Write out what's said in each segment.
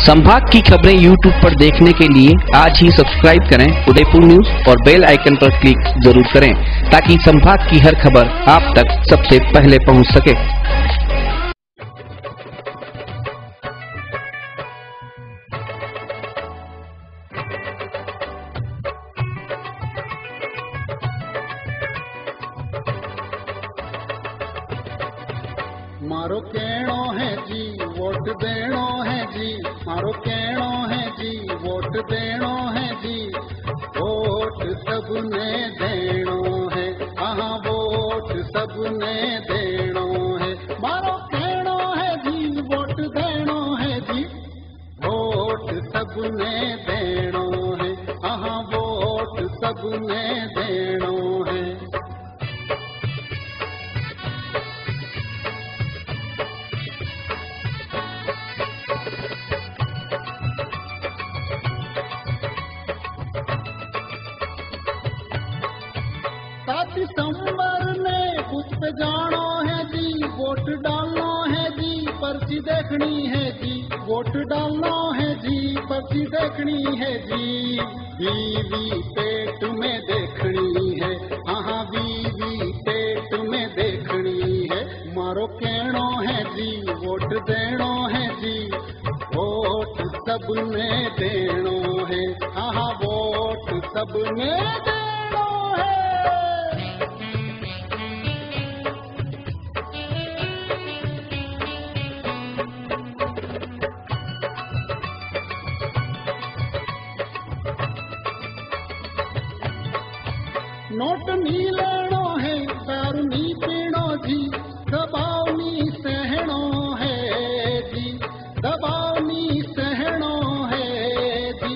संभाग की खबरें YouTube पर देखने के लिए आज ही सब्सक्राइब करें उदयपुर न्यूज़ और बेल आइकन पर क्लिक ज़रूर करें ताकि संभाग की हर खबर आप तक सबसे पहले पहुँच सके। मारो जी वोट देणो है जी। मारो कहो है जी, वोट देणो है जी। वोट सबने देणो है। हाँ वोट सबने देणो देखनी है जी, वोट डालना है जी, पर्ची देखनी है जी। बीवी पेट में देखनी है हाँ बीवी पेट में देखनी है। मारो कहणो है जी, वोट देणो है जी, वोट सबने देणो है। हाँ वोट सबने देणो नोट नी लेणो है, दारू नी पीणो जी। दबाव नी सहणो है जी। दबाव नी सहणो है जी।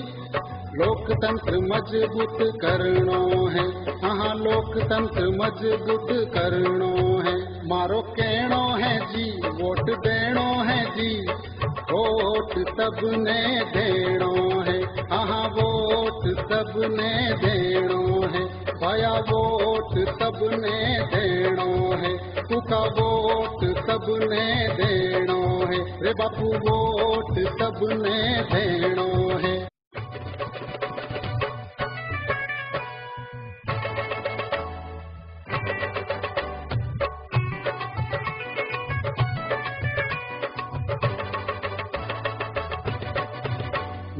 लोकतंत्र मज़बूत करणो है। हाँ लोकतंत्र मज़बूत करणो है। मारो कहणो है जी, वोट देणो है जी। वोट सबने देणो है। हाँ वोट सबने देणो है। भाया वोट सबने देनो है तुका वोट सबने देनो है। रे बापू वोट सबने देणो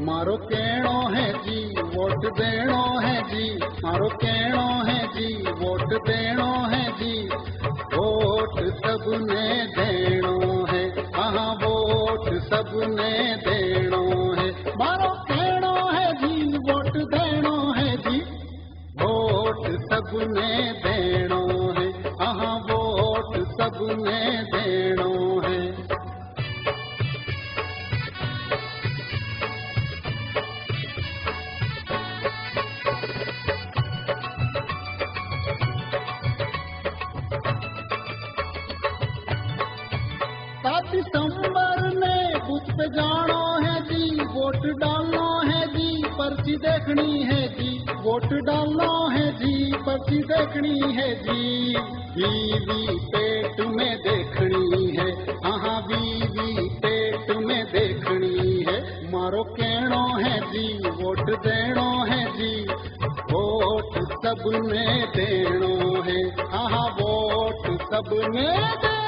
मारो कहणो है जी, वोट देणो है जी। मारो कहणो है जी, वोट देणो है जी। वोट सबने देणो है हाँ वोट सबने देणो है। मारो कहणो है जी, वोट देणो है जी। वोट सबने जानो है जी, वोट डालना है जी, पर्ची देखनी है जी। वोट डालना है जी, पर्ची देखनी है जी। बीवी पेट में देखनी है हाँ बीवी पेट में देखनी है। मारो कहणो है जी, वोट देणो है जी। वोट सबने देणो है हाँ वोट सबने देणो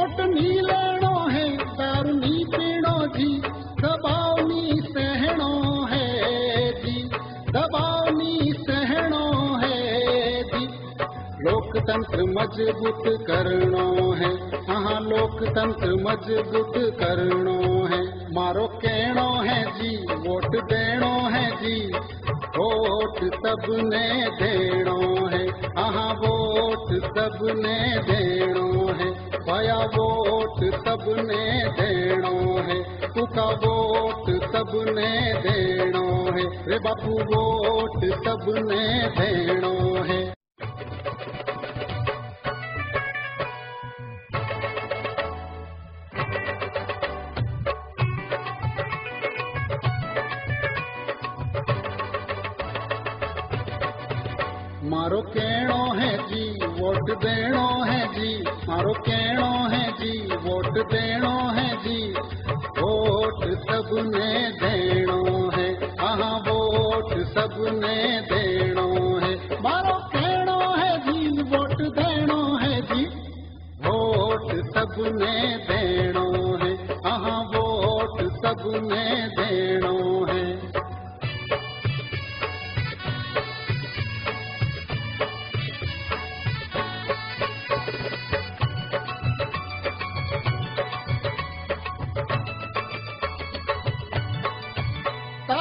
नोट नी लेणो है दारू नी पीणो जी। दबाव नी सहणो है जी। दबाव नी सहणो है जी। लोकतंत्र मज़बूत करणो है। हाँ लोकतंत्र मज़बूत करणो है। मारो कहणो है जी, वोट देणो है जी। वोट सबने देणो है। हाँ वोट सबने देणो है। भाया वोट सबने देनो है। तुका वोट सबने देनो है। रे बापू वोट सबने देनो है। मारो कहणो है जी वोट देणो है जी। मारो कहणो है जी वोट देणो है जी। वोट सबने देणो है वोट सबने देणो है। मारो कहणो है जी वोट देणो है जी। वोट सबने देणो है वोट सबने देणो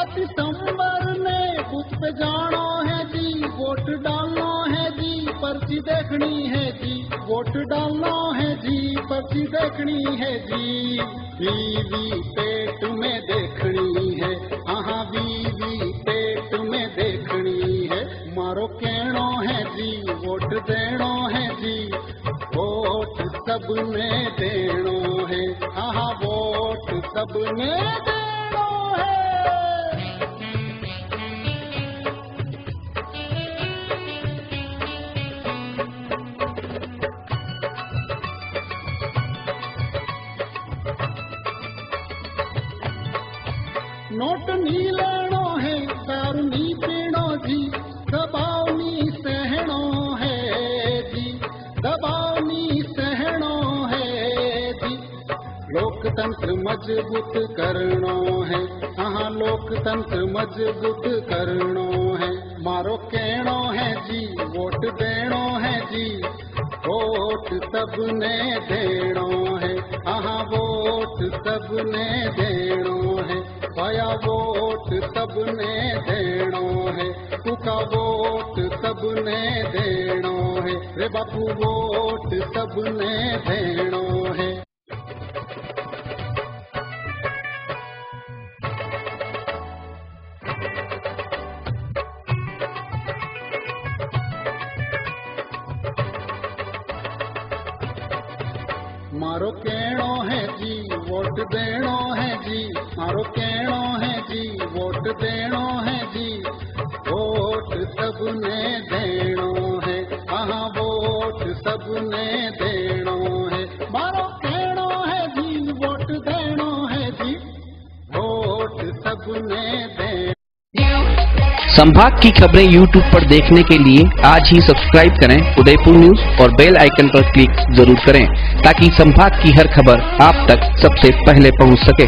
सात दिसंबर ने बुथ पे जानो है जी, वोट डालना है जी, पर्ची देखनी है जी, वोट डालना है जी, पर्ची देखनी है जी। बीवी पेट में देखनी है हाँ बीवी पेट में देखनी है, मारो कहणो है जी, वोट देणो है जी, वोट सब सबने देणो है हाँ वोट सबने देणो है। नोट नी लेणो है दारू नी पीणो जी। दबाव नी सहणो है जी। दबाव नी सहणो है जी। लोकतंत्र मज़बूत करणो है। हाँ लोकतंत्र मज़बूत करणो है। मारो कहणो है जी, वोट देणो है जी। वोट सबने देणो है। हाँ वोट सबने देणो पाया वोट सबने देणो है। तुका वोट सबने देणो है। रे बापू वोट सबने देणो है। मारो कहणो है जी, वोट देणो है जी, मारो कहणो देणो है जी। वोट सबने देणो है। हाँ वोट सबने देणो है। मारो कहणो है जी, वोट देणो है जी। वोट सबने देणो। संभाग की खबरें YouTube पर देखने के लिए आज ही सब्सक्राइब करें उदयपुर न्यूज़ और बेल आइकन पर क्लिक ज़रूर करें ताकि संभाग की हर खबर आप तक सबसे पहले पहुँच सके।